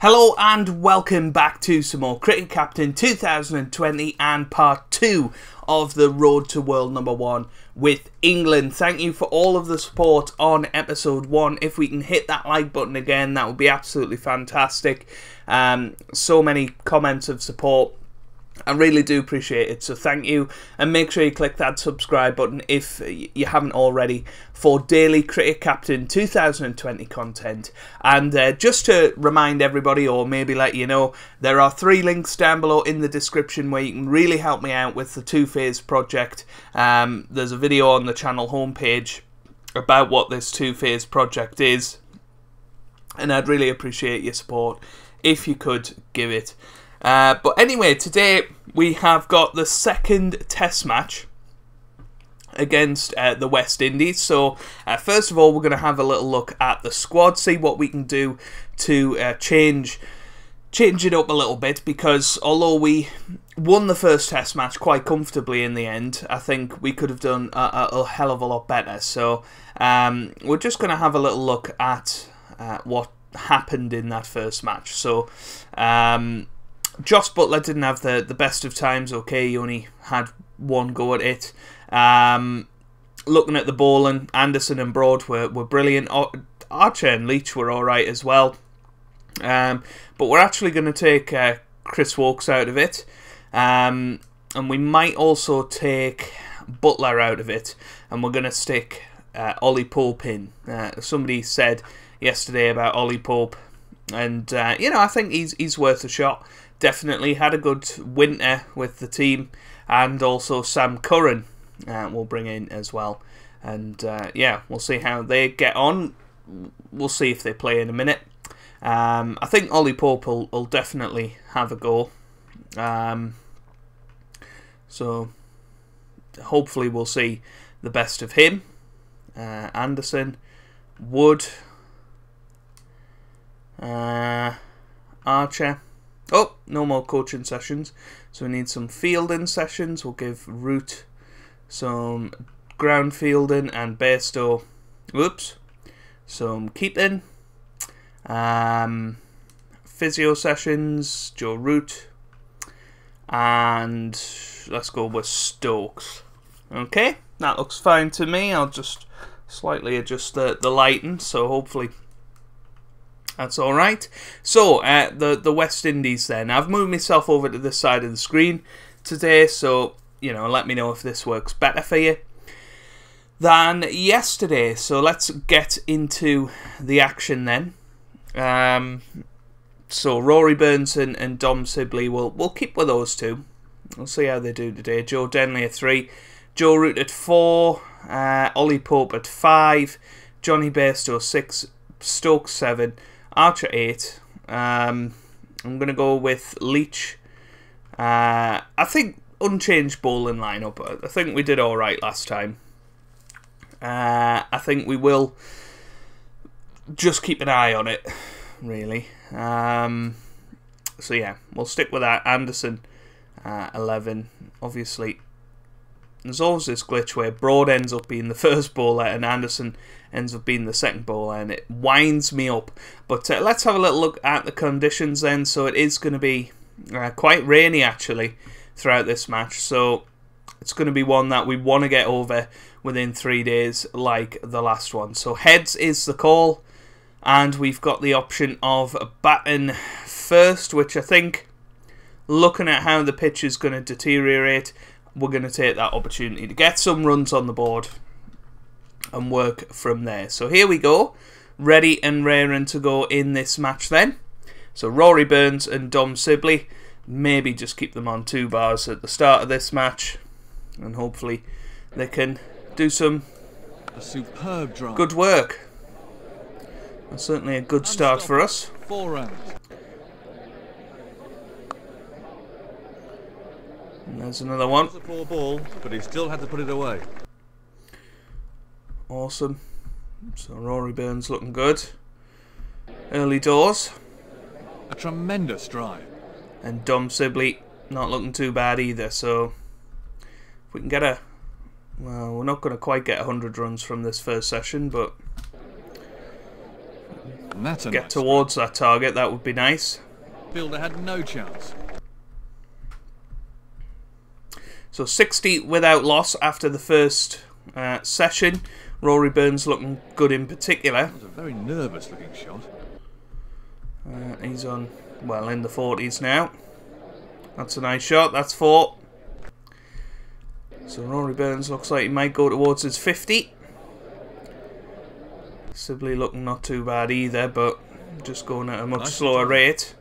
Hello and welcome back to some more Cricket Captain 2020 and part 2 of the Road to World Number 1 with England. Thank you for all of the support on episode 1. If we can hit that like button again, that would be absolutely fantastic. Um, so many comments of support I really do appreciate it, so thank you. And make sure you click that subscribe button if you haven't already for daily Cricket Captain 2020 content. And uh, just to remind everybody, or maybe let you know, there are three links down below in the description where you can really help me out with the two phase project. Um, there's a video on the channel homepage about what this two phase project is. And I'd really appreciate your support if you could give it uh, but anyway, today we have got the second test match against uh, the West Indies. So, uh, first of all, we're going to have a little look at the squad, see what we can do to uh, change change it up a little bit because although we won the first test match quite comfortably in the end, I think we could have done a, a, hell of a lot better. So, um, we're just going to have a little look at uh, what happened in that first match. So, um, Jos Buttler didn't have the, the best of times. Okay, he only had one go at it. Um, looking at the bowling, Anderson and Broad were, were brilliant. Archer and Leach were all right as well. Um, but we're actually going to take uh, Chris Woakes out of it. Um, and we might also take Buttler out of it. And we're going to stick uh, Ollie Pope in. Uh, somebody said yesterday about Ollie Pope. And, uh, you know, I think he's, he's worth a shot definitely had a good winter with the team, and also Sam Curran uh, will bring in as well. And uh, yeah, we'll see how they get on. We'll see if they play in a minute. Um, I think Ollie Pope will, will, definitely have a go. Um, so hopefully we'll see the best of him. Uh, Anderson, Wood, uh, Archer. Oh, no more coaching sessions. So we need some fielding sessions. We'll give Root some ground fielding and Bairstow, whoops, some keeping. Um, physio sessions, Joe Root. And let's go with Stokes. Okay, that looks fine to me. I'll just slightly adjust the, the lighting, so hopefully that's all right. So, uh, the, the West Indies then. I've moved myself over to this side of the screen today, so, you know, let me know if this works better for you than yesterday. So let's get into the action then. Um, so Rory Burns and, and Dom Sibley, will we'll keep with those two. We'll see how they do today. Joe Denley at three, Joe Root at four, uh, Ollie Pope at five, Jonny Bairstow six, Stokes seven, Archer 8. Um, I'm going to go with Leach. Uh, I think unchanged bowling lineup. I think we did all right last time. Uh, I think we will just keep an eye on it, really. Um, so yeah, we'll stick with that. Anderson, uh, 11. Obviously, there's always this glitch where Broad ends up being the first bowler and Anderson ends up being the second bowler, and it winds me up. But uh, let's have a little look at the conditions then. So it is going to be uh, quite rainy actually throughout this match. So it's going to be one that we want to get over within three days, like the last one. So heads is the call, and we've got the option of batting first, which I think, looking at how the pitch is going to deteriorate, we're going to take that opportunity to get some runs on the board and work from there. So here we go, ready and raring to go in this match then. So Rory Burns and Dom Sibley, maybe just keep them on two bars at the start of this match, and hopefully they can do some a superb drive. good work. That's certainly a good start for us. Four rounds. And there's another one. It's a poor ball, but he still had to put it away. Awesome. So Rory Burns looking good. Early doors. A tremendous drive. And Dom Sibley not looking too bad either. So if we can get a... Well, we're not going to quite get 100 runs from this first session, but that's get nice towards that target, that would be nice. Fielder had no chance. So 60 without loss after the first uh, session. Rory Burns looking good in particular. That was a very nervous looking shot. Uh, he's on, well, in the 40s now. That's a nice shot. That's four. So Rory Burns looks like he might go towards his 50. Sibley looking not too bad either, but just going at a much Nice slower return. rate.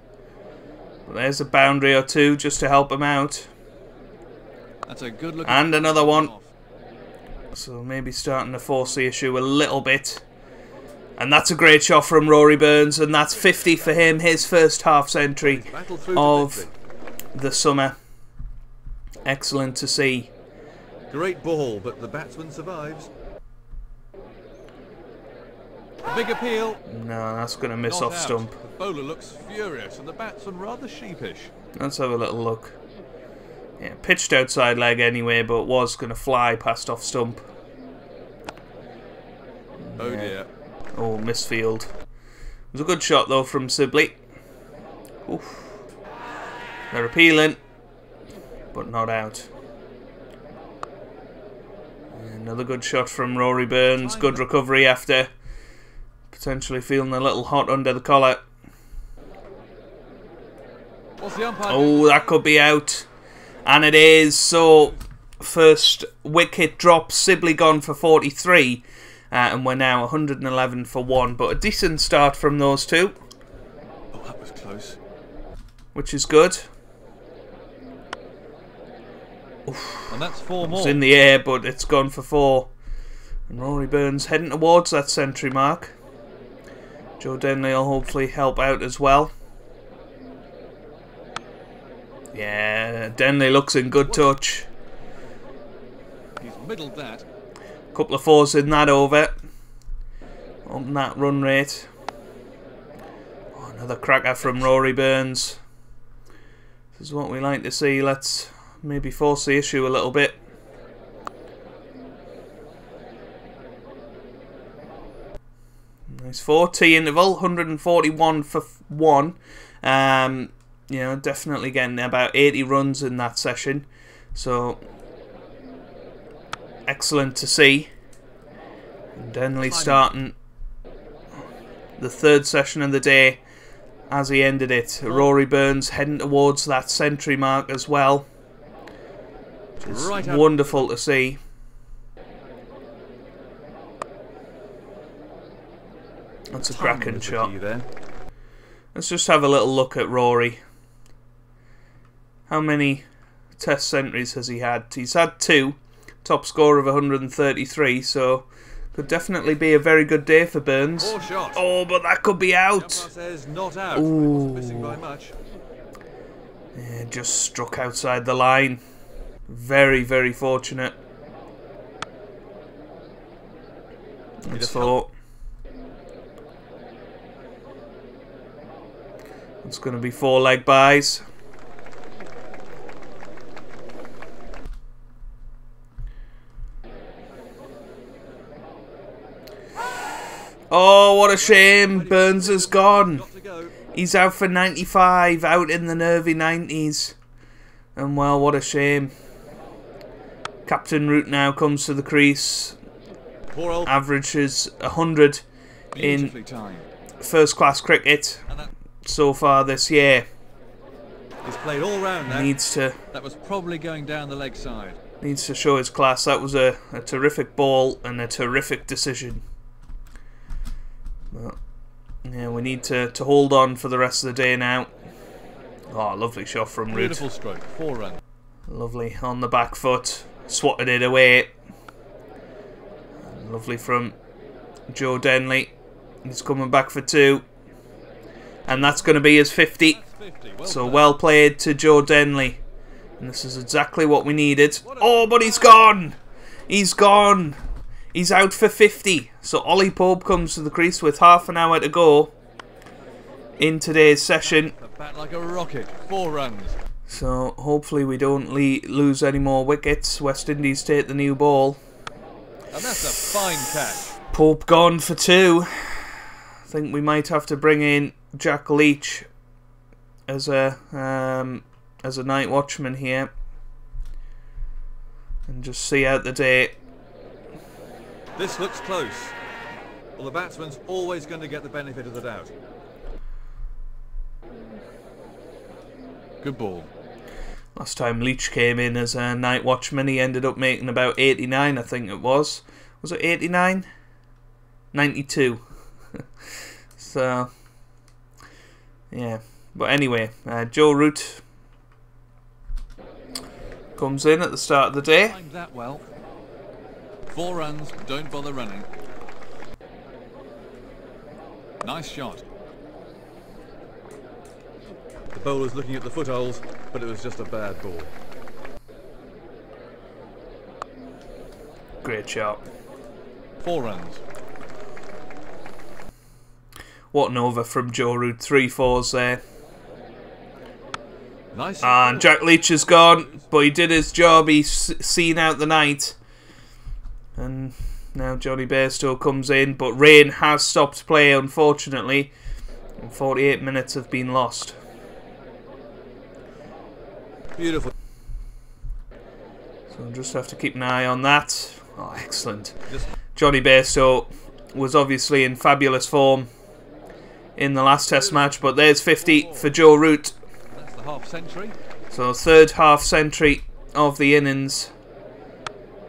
But there's a boundary or two just to help him out. That's a good looking And another one. So maybe starting to force the issue a little bit. And that's a great shot from Rory Burns, and that's 50 for him, his first half century Battle through to of the summer. Excellent to see. Great ball, but the batsman survives. Big appeal. No, that's going to miss Not off out. stump. The bowler looks furious and the batsman rather sheepish. Let's have a little look. Yeah, pitched outside leg anyway, but was going to fly past off stump. Oh dear. Oh, misfield. It was a good shot though from Sibley. Oof. They're appealing, but not out. Another good shot from Rory Burns. Good recovery after potentially feeling a little hot under the collar. What's the umpire? Oh, that could be out. And it is. So, first wicket drop. Sibley gone for 43. Uh, and we're now 111 for 1. But a decent start from those two, Oh, that was close. which is good. And that's four more. It's in the air, but it's gone for 4. And Rory Burns heading towards that century mark. Joe Denley will hopefully help out as well. Yeah, Denley looks in good touch. He's middled that. Couple of fours in that over. On that run rate. Oh, another cracker from Rory Burns. This is what we like to see. Let's maybe force the issue a little bit. Nice 40 interval, 141 for 1. Um, you know, definitely getting about 80 runs in that session. So, excellent to see. And Denley starting the third session of the day as he ended it. Rory Burns heading towards that century mark as well. Which is Right wonderful to see. That's a cracking shot. Let's just have a little look at Rory. How many test centuries has he had? He's had two. Top score of 133, so could definitely be a very good day for Burns. Oh, but that could be out. says not out. Ooh. wasn't missing by much. Yeah, just struck outside the line. Very, very fortunate. That's just four. It's going to be four leg byes. Oh, what a shame. Burns is gone. Got to go. He's out for 95, out in the nervy 90s. And well, what a shame. Captain Root now comes to the crease, averages 100 in first class cricket so far this year. He's played all round now. Needs to That was probably going down the leg side. needs to show his class. That was a, a terrific ball and a terrific decision. But, yeah, we need to, to hold on for the rest of the day now. Oh, lovely shot from Root. Beautiful stroke. Four runs. Lovely on the back foot, swatted it away. Lovely from Joe Denley. He's coming back for two. And that's going to be his 50. 50. Well So well played to Joe Denley. And this is exactly what we needed. Oh, but he's gone! He's gone! He's out for 50. So Ollie Pope comes to the crease with half an hour to go in today's session. Bat like a rocket. Four runs. So hopefully we don't le- lose any more wickets. West Indies take the new ball. And that's a fine catch. Pope gone for two. I think we might have to bring in Jack Leach as a um, as a night watchman here and just see out the day. This looks close. Well, the batsman's always going to get the benefit of the doubt. Good ball. Last time Leach came in as a night watchman, he ended up making about 89, I think it was. Was it 89? 92. so, yeah. But anyway, uh, Joe Root comes in at the start of the day. That well. Four runs, don't bother running. Nice shot. The bowler's looking at the footholes, but it was just a bad ball. Great shot. Four runs. What an over from Joe Root. Three fours there. Nice. And Jack Leach is gone, but he did his job. He's seen out the night. And now Jonny Bairstow comes in, but rain has stopped play, unfortunately. And 48 minutes have been lost. Beautiful. So we'll just have to keep an eye on that. Oh, excellent. Jonny Bairstow was obviously in fabulous form in the last test match, but there's 50 for Joe Root. that's the half century. So third half century of the innings.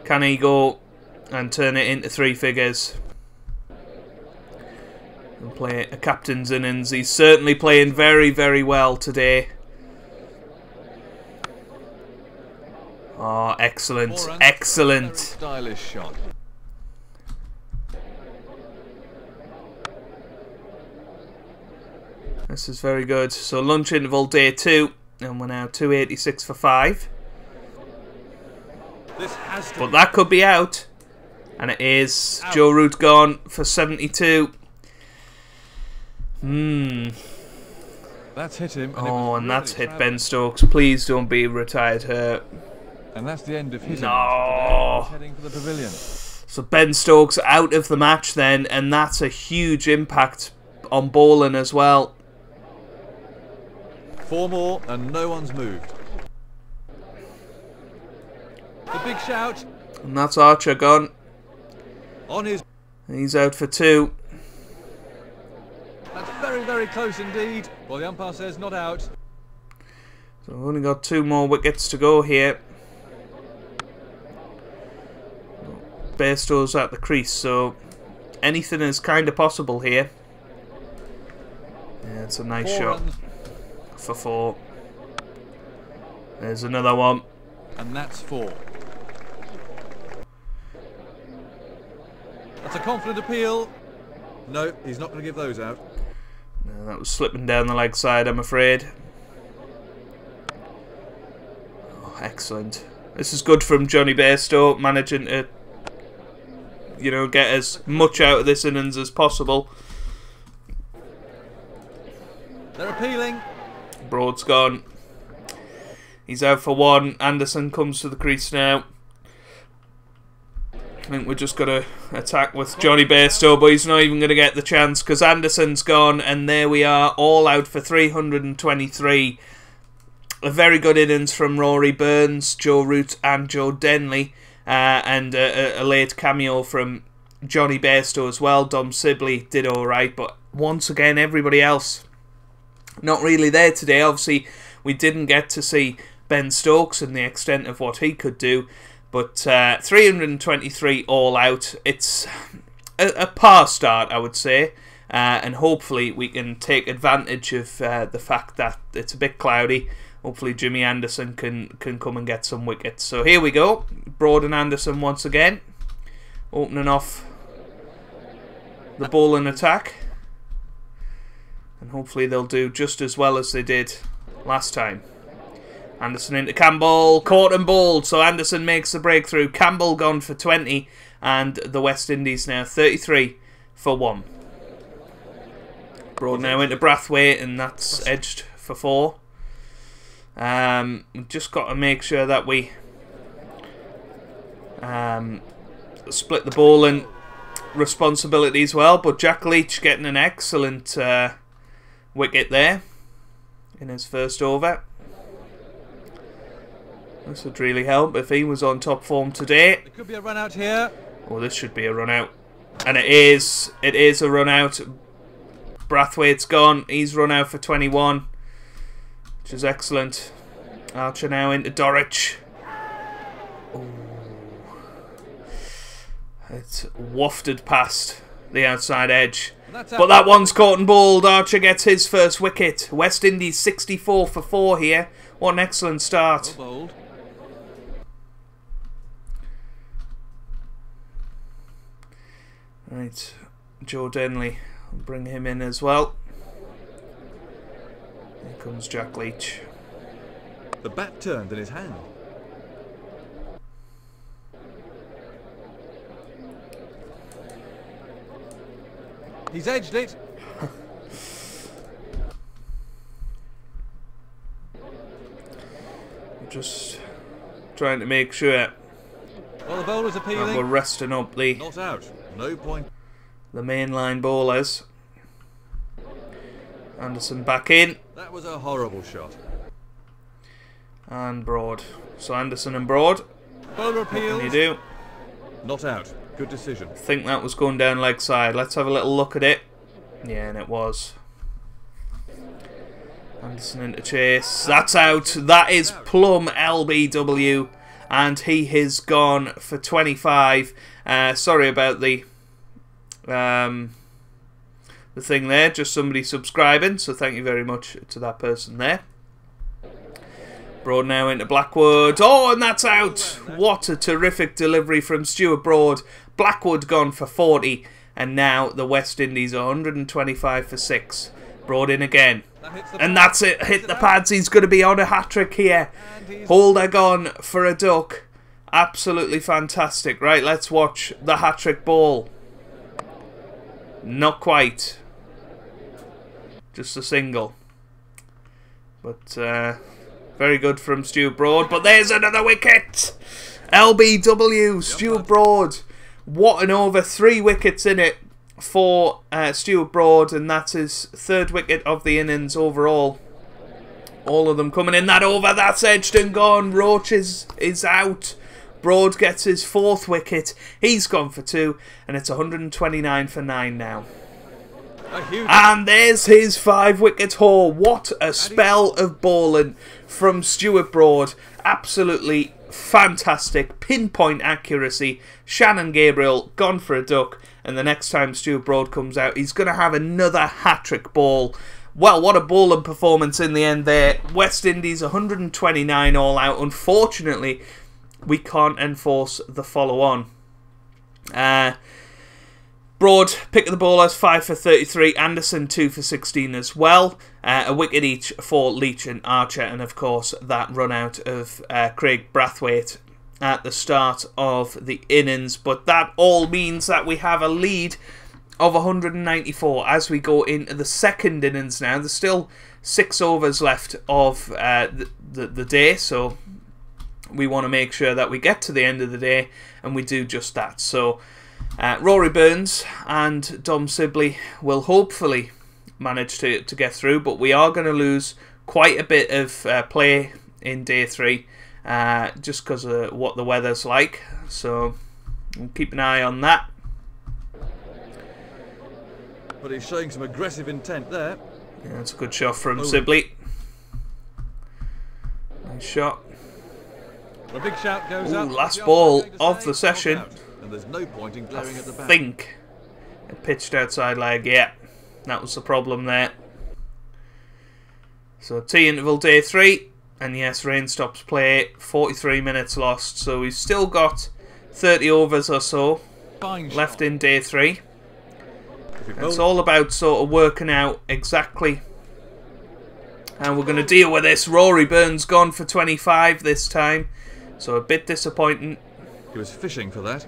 Can he go and turn it into three figures? And play a captain's innings. He's certainly playing very, very well today. Oh, excellent. Four runs. Very Excellent. stylish shot. This is very good. So lunch interval day two. And we're now 286 for five. This has to But that could be out. And it is. Out. Joe Root gone for 72. Hmm. That's hit him. And Oh, and that's hit. Ben Stokes. Please don't be retired hurt. And that's the end of his No. innings for today. He's heading for the pavilion. So Ben Stokes out of the match then, and that's a huge impact on bowling as well. Four more, and no one's moved. The big shout And that's Archer gone. On his. He's out for two. That's very, very close indeed. Well, the umpire says not out. So we've only got two more wickets to go here. Bairstow's at the crease, so anything is kind of possible here. Yeah, it's a nice Four shot runs, for four. There's another one. and that's four. That's a confident appeal. No, he's not going to give those out. No, that was slipping down the leg side, I'm afraid. Oh, excellent. This is good from Jonny Bairstow, managing to, you know, get as much out of this innings as possible. They're appealing. Broad's gone. He's out for one. Anderson comes to the crease now. I think we're just going to attack with Jonny Bairstow, but he's not even going to get the chance because Anderson's gone, and there we are, all out for 323. A very good innings from Rory Burns, Joe Root, and Joe Denley, uh, and a, a, late cameo from Jonny Bairstow as well. Dom Sibley did alright, but once again, everybody else not really there today. Obviously, we didn't get to see Ben Stokes and the extent of what he could do, but uh, 323 all out. It's a, a par start, I would say, uh, and hopefully we can take advantage of uh, the fact that it's a bit cloudy. Hopefully, Jimmy Anderson can can come and get some wickets. So here we go, Broad and Anderson once again, opening off the bowling attack and hopefully they'll do just as well as they did last time. Anderson into Campbell, caught and bowled, so Anderson makes the breakthrough. Campbell gone for 20, and the West Indies now 33 for 1. Broad now into Brathwaite, and that's edged for 4. Um, we've just got to make sure that we um, split the ball and responsibility as well. But Jack Leach getting an excellent uh, wicket there in his first over. This would really help if he was on top form today. It could be a run out here. Oh, this should be a run out. And it is. It is a run out. Brathwaite's gone. He's run out for 21. Which is excellent. Archer now into Dowrich. Ooh. It's wafted past the outside edge. But that one's caught and bowled. Archer gets his first wicket. West Indies 64 for 4 here. What an excellent start. Well Right, Joe Denley. I'll bring him in as well. Here comes Jack Leach. The bat turned in his hand. He's edged it. Just trying to make sure Well, the bowler's that we're resting up the, Not out. No point. the mainline bowlers. Anderson back in That was a horrible shot. and Broad. So Anderson and Broad. Bowler What can you do? Not out. Good decision. think that was going down leg side. Let's have a little look at it. Yeah, and it was. Anderson into Chase. That's out. That is plum LBW. And he has gone for 25. Uh, sorry about the um, the thing there. Just somebody subscribing. So thank you very much to that person there. Broad now into Blackwood. Oh, and that's out. What a terrific delivery from Stuart Broad. Blackwood gone for 40. And now the West Indies are 125 for 6. Broad in again. That hits the And that's it. Hit the pads. He's going to be on a hat trick here. Holder gone for a duck. Absolutely fantastic. Right, let's watch the hat trick ball. Not quite. Just a single. But uh, very good from Stuart Broad. But there's another wicket. LBW, Stuart Broad. What an over. Three wickets in it for uh, Stuart Broad. And that's his third wicket of the innings overall. All of them coming in that over. That's edged and gone. Roach is, is out. Broad gets his fourth wicket. He's gone for two. And it's 129 for nine now. And there's his five wicket haul. What a spell of bowling from Stuart Broad. Absolutely fantastic. Pinpoint accuracy. Shannon Gabriel gone for a duck. And the next time Stuart Broad comes out, he's going to have another hat trick ball. Well, what a ball and performance in the end there. West Indies 129 all out. Unfortunately, we can't enforce the follow on. Uh, Broad, pick of the bowlers, 5 for 33. Anderson, 2 for 16 as well. Uh, a wicket each for Leach and Archer. And of course, that run out of uh, Craig Brathwaite at the start of the innings. But that all means that we have a lead of 194 as we go into the second innings now. There's still six overs left of uh, the, the, the day. So we want to make sure that we get to the end of the day and we do just that. So. Uh, Rory Burns and Dom Sibley will hopefully manage to, to get through, but we are going to lose quite a bit of uh, play in day three uh, just because of what the weather's like. So we'll keep an eye on that. But he's showing some aggressive intent there. Yeah, that's a good shot from Oh. Sibley. Nice shot. A big shout goes Ooh, up. last ball of the session. out. And there's no point in glaring at the I think it pitched outside leg. Yeah, that was the problem there. So tea interval day three, and yes, rain stops play. Forty-three minutes lost, so we've still got thirty overs or so Fine left shot. in day three. It's all about sort of working out exactly how we're going to deal with this. Rory Burns gone for twenty-five this time, so a bit disappointing. He was fishing for that.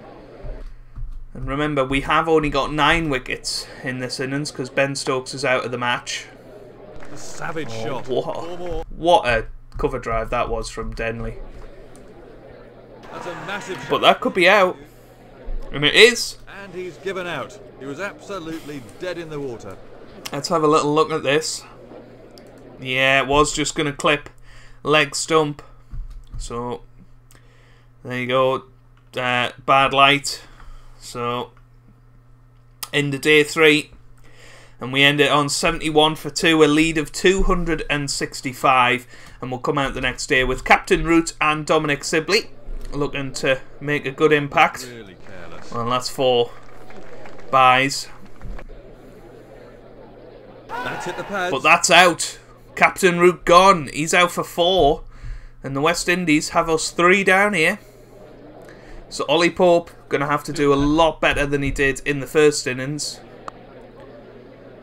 And remember, we have only got nine wickets in this innings because Ben Stokes is out of the match. A savage shot. what? What a cover drive that was from Denley. That's a massive shot. But that could be out. And it is. And he's given out. He was absolutely dead in the water. Let's have a little look at this. Yeah, it was just going to clip leg stump. So, there you go. Uh, bad light. So, in the day three. And we end it on 71 for 2, a lead of 265. And we'll come out the next day with Captain Root and Dominic Sibley looking to make a good impact. Really. Well, that's four byes. That's hit the pads. But that's out. Captain Root gone. He's out for four. And the West Indies have us three down here. So Ollie Pope going to have to do a lot better than he did in the first innings.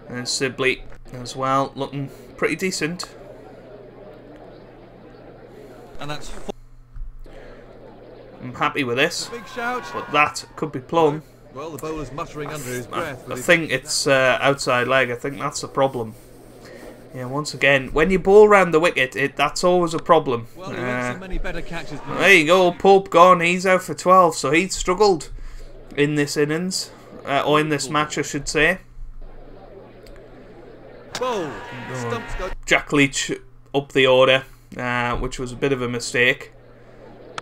And Sibley as well, looking pretty decent. and that's four. I'm happy with this. Big shout. But that could be plum. Well, the bowler's muttering under his breath. I his- think it's uh, outside leg. I think that's the problem. Yeah, once again, when you ball round the wicket, it that's always a problem. Well, Uh, see many better catches There you go, Pope gone. He's out for 12, so he's struggled in this innings, uh, or in this match, I should say. Jack Leach up the order, uh, which was a bit of a mistake.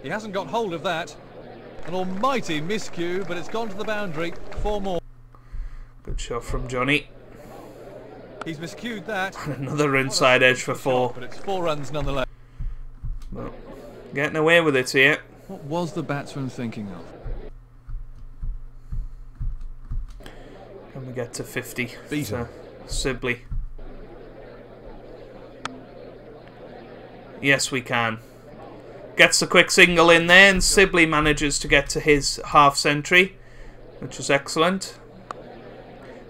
He hasn't got hold of that. An almighty miscue, but it's gone to the boundary. Four more. Good shot from Jonny. He's miscued that. Another inside edge for four. But it's four runs nonetheless. But getting away with it here. What was the batsman thinking of? Can we get to 50? Beat So. Sibley. Yes, we can. Gets a quick single in there, and Sibley manages to get to his half century, which is excellent.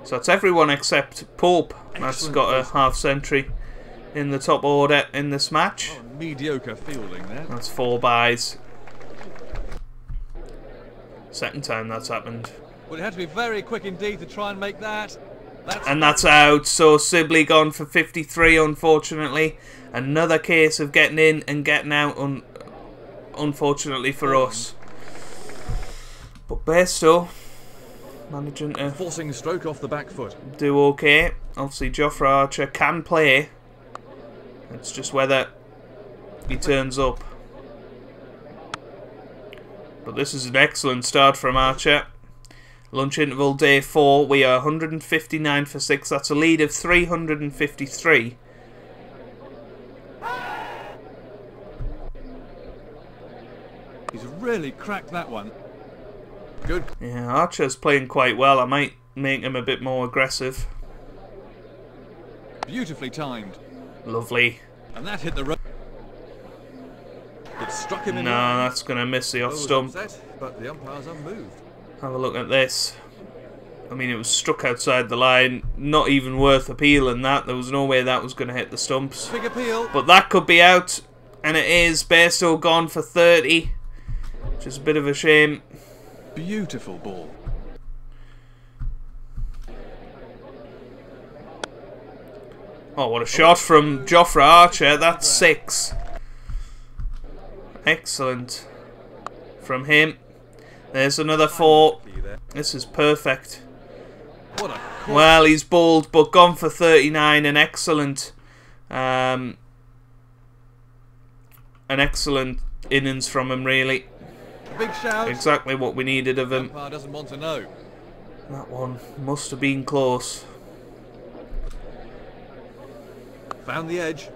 So it's everyone except Pope that's got a half century in the top order in this match. Oh, mediocre fielding there. That's four byes. Second time that's happened. Well, it had to be very quick indeed to try and make that. That's And that's out. So Sibley gone for 53, unfortunately. Another case of getting in and getting out, un- unfortunately for us. But Bairstow managing to forcing stroke off the back foot. do okay. Obviously, Jofra Archer can play. It's just whether he turns up. But this is an excellent start from Archer. Lunch interval day four. We are 159 for six. That's a lead of 353. He's really cracked that one. Good. Yeah, Archer's playing quite well. I might make him a bit more aggressive. Beautifully timed. Lovely. And that hit the road. It struck him No, in the eye. that's going to miss the off was stump. upset, but the umpire's unmoved. Have a look at this. I mean, it was struck outside the line. Not even worth appealing that. There was no way that was going to hit the stumps. Big appeal. But that could be out. And it is. Bairstow gone for 30. Which is a bit of a shame. Beautiful ball. Oh, what a shot from Jofra Archer. That's six. Excellent. From him. There's another four. This is perfect. What a call. Well, he's bowled, but gone for 39. An excellent, um, an excellent innings from him. Really, Big shout. exactly what we needed of him. Doesn't want to know. That one must have been close. Found the edge.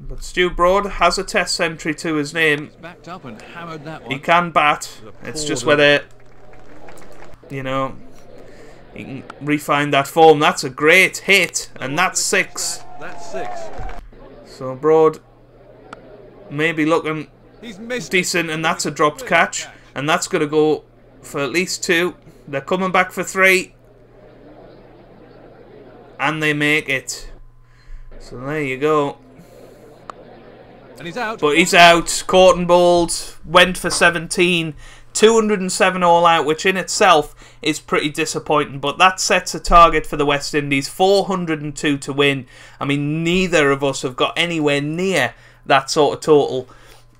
But Stu Broad has a Test entry to his name. Backed up and hammered that one. He can bat. It's just whether, you know, he can refine that form. That's a great hit, and that's six. That's six. So Broad maybe looking. Decent, and that's a dropped catch, and that's going to go for at least two. They're coming back for three, and they make it. So there you go. And he's out. But he's out. Caught and bowled. Went for 17. 207 all out, which in itself is pretty disappointing. But that sets a target for the West Indies 402 to win. I mean, neither of us have got anywhere near that sort of total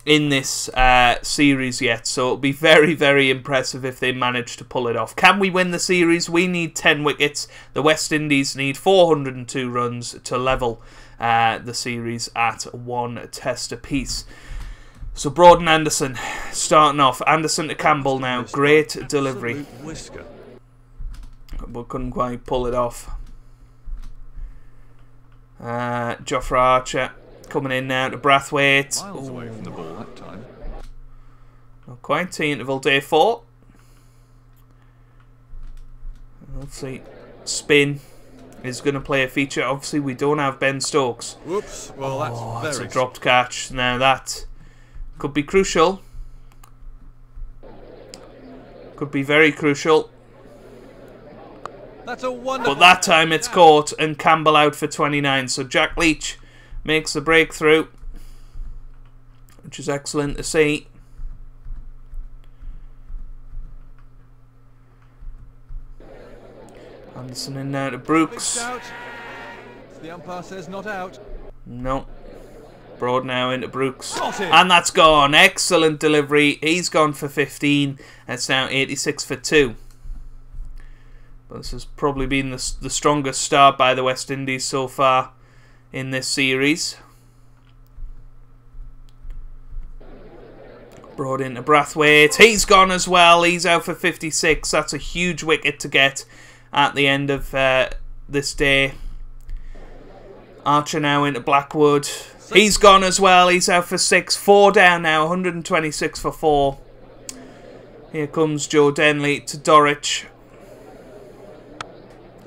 in this uh, series yet, so it'll be very, very impressive if they manage to pull it off. Can we win the series? We need 10 wickets. The West Indies need 402 runs to level uh, the series at one test apiece. So Broad and Anderson starting off. Anderson to Campbell now. Great delivery. But couldn't quite pull it off. Uh, Jofra Archer coming in now to Brathwaite. Miles away from the ball that time. Not quite. tea interval day four. Let's see. Spin is going to play a feature. Obviously, we don't have Ben Stokes. Whoops. Well, that's Oh, very a dropped catch. Now that could be crucial. Could be very crucial. That's a wonderful. But that time it's caught and Campbell out for 29. So Jack Leach makes the breakthrough, which is excellent to see. Anderson in now to Brooks. The umpire says not out. No. Broad now into Brooks. And that's gone. Excellent delivery. He's gone for 15. It's now 86 for 2. But this has probably been the, the strongest start by the West Indies so far in this series. Broad into Brathwaite. He's gone as well. He's out for 56. That's a huge wicket to get at the end of uh, this day. Archer now into Blackwood. He's gone as well. He's out for six. Four down now. 126 for four. Here comes Joe Denley to Dowrich.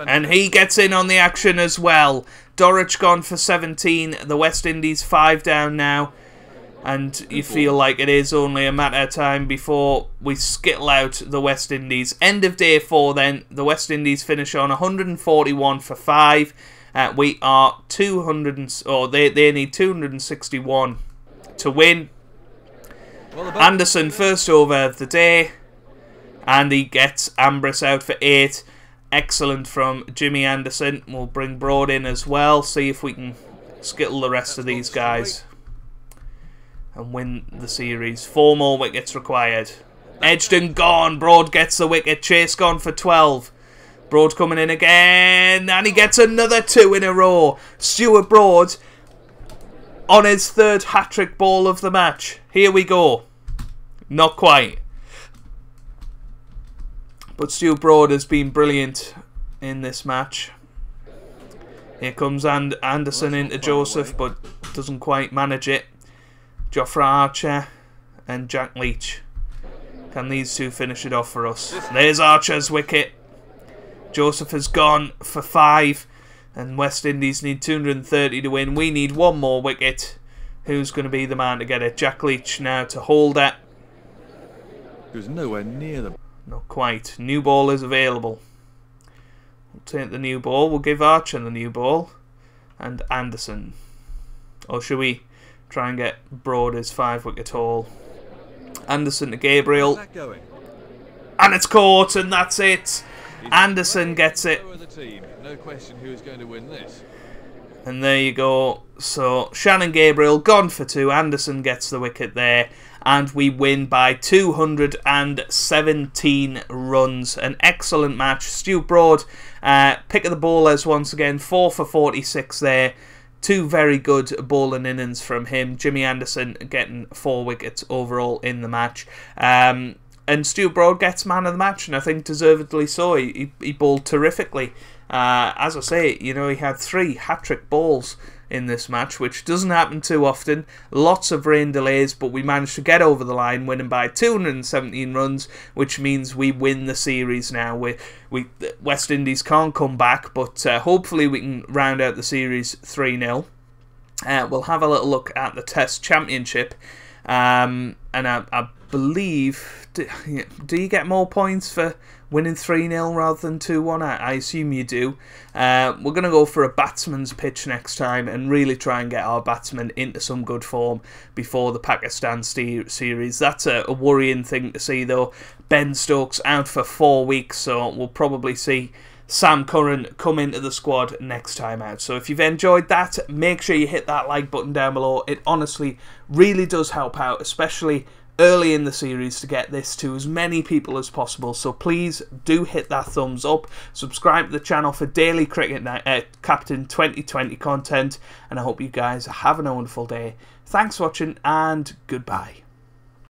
And he gets in on the action as well. Dowrich gone for 17. The West Indies five down now. And you feel like it is only a matter of time before we skittle out the West Indies. End of day four, then. The West Indies finish on 141 for five. Uh, we are 200, and, or they, they need 261 to win. Well, the ball- Anderson first over of the day, and he gets Ambrose out for eight. Excellent from Jimmy Anderson. We'll bring Broad in as well. See if we can skittle the rest of these guys and win the series. Four more wickets required. Edged and gone. Broad gets the wicket. Chase gone for 12. Broad coming in again, and he gets another two in a row. Stuart Broad on his third hat trick ball of the match. Here we go. Not quite. But Stuart Broad has been brilliant in this match. Here comes and Anderson Well, into that's not Joseph, but doesn't quite manage it. Jofra Archer and Jack Leach. Can these two finish it off for us? There's Archer's wicket. Joseph has gone for five, and West Indies need 230 to win. We need one more wicket. Who's going to be the man to get it? Jack Leach now to hold it. He was nowhere near the. Not quite. New ball is available. We'll take the new ball. We'll give Archer the new ball. And Anderson. Or should we try and get Broad his five wicket haul? Anderson to Gabriel. How's that going? And it's caught, and that's it. Anderson gets it. Lower the team. No question who is going to win this. And there you go. So Shannon Gabriel gone for two. Anderson gets the wicket there. And we win by 217 runs. An excellent match. Stu Broad, uh, pick of the bowlers once again. 4 for 46 there. Two very good bowling innings from him. Jimmy Anderson getting four wickets overall in the match. Um, and Stu Broad gets man of the match, and I think deservedly so. He, he, he bowled terrifically. Uh, as I say, you know, he had three hat trick balls in this match, which doesn't happen too often. Lots of rain delays, but we managed to get over the line, winning by 217 runs, which means we win the series now. We, we West Indies can't come back, but uh, hopefully we can round out the series 3 0. Uh, we'll have a little look at the Test Championship. Um, and I, I believe, do, do you get more points for winning 3 0 rather than 2 1? I, assume you do. Uh, we're going to go for a batsman's pitch next time and really try and get our batsmen into some good form before the Pakistan series. That's a, a worrying thing to see, though. Ben Stokes out for four weeks, so we'll probably see Sam Curran come into the squad next time out. So if you've enjoyed that, make sure you hit that like button down below. It honestly really does help out, especially early in the series to get this to as many people as possible. So please do hit that thumbs up, subscribe to the channel for daily Cricket Night, uh, Captain 2020 content, and I hope you guys are having a wonderful day. Thanks for watching and goodbye.